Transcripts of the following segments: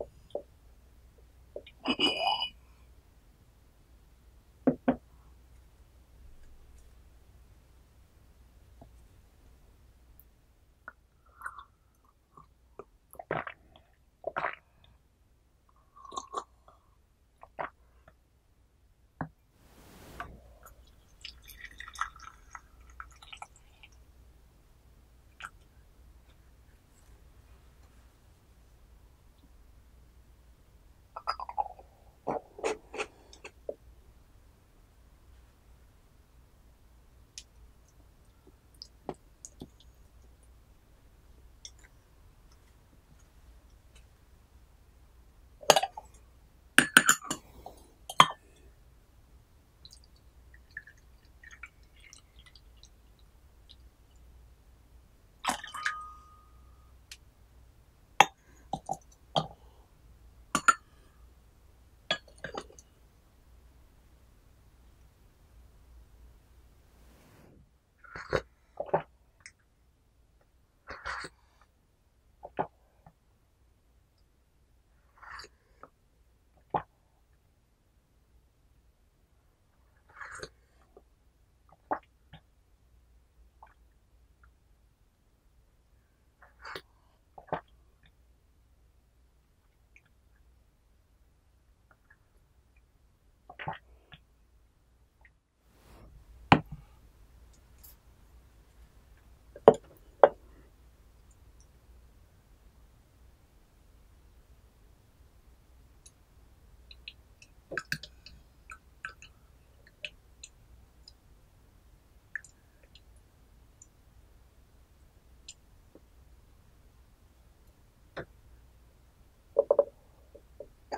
up.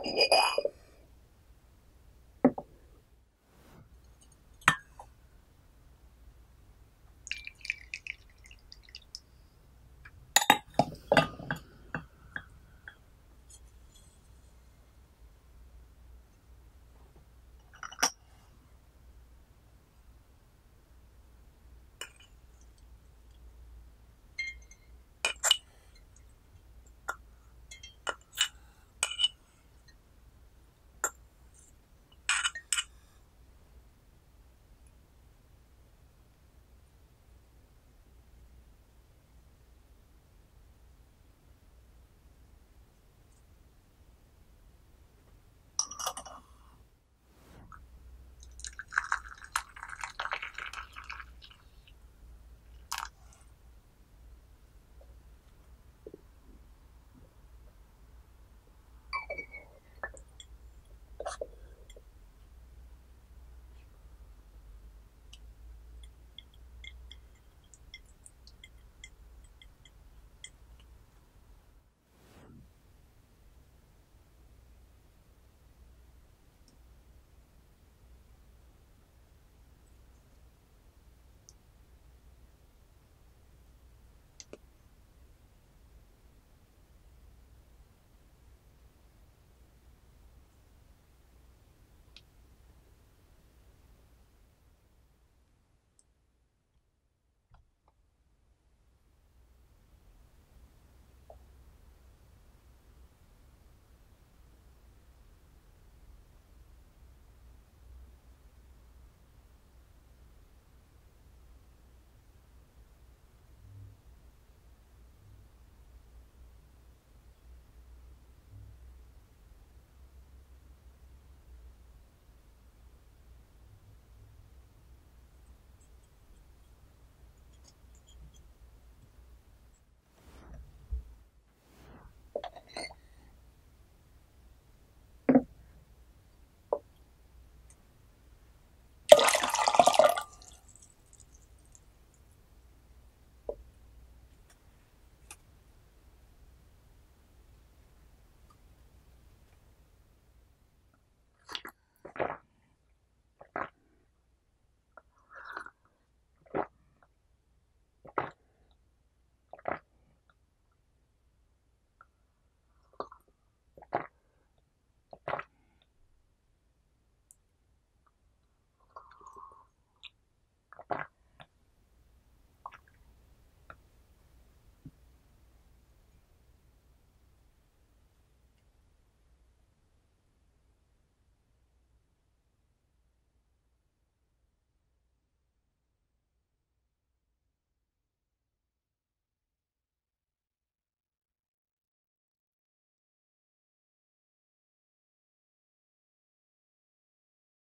Yeah.